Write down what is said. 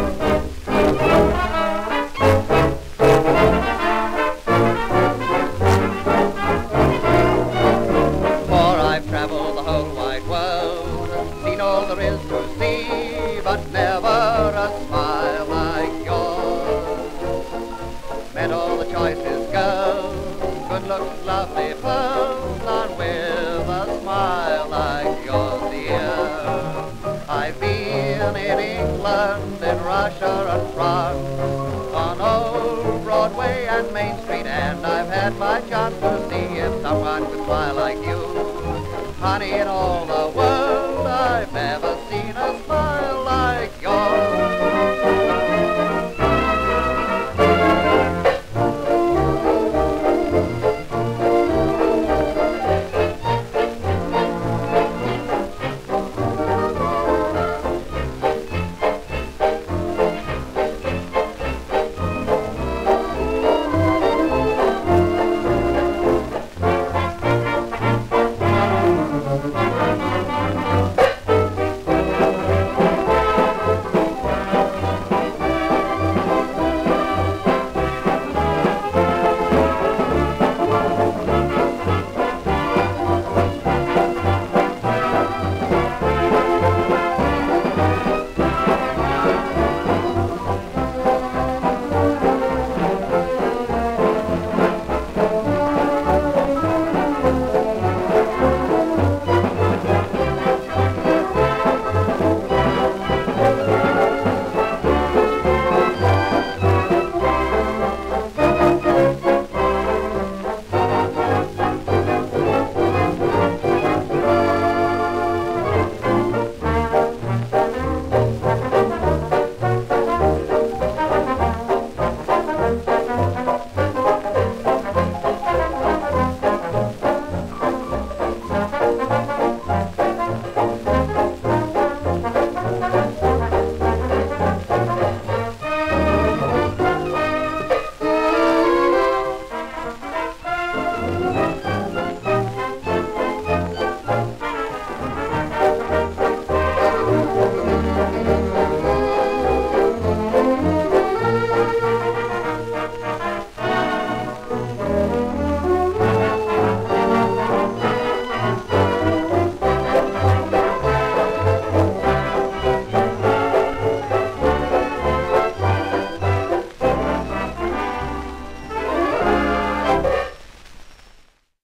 For I've traveled the whole wide world, seen all there is to see, but never a smile like yours. Met all the choicest girls, good looks, lovely pearls, in Russia and France, on old Broadway and Main Street, and I've had my chance to see if someone could smile like you. Honey, in all the world I've never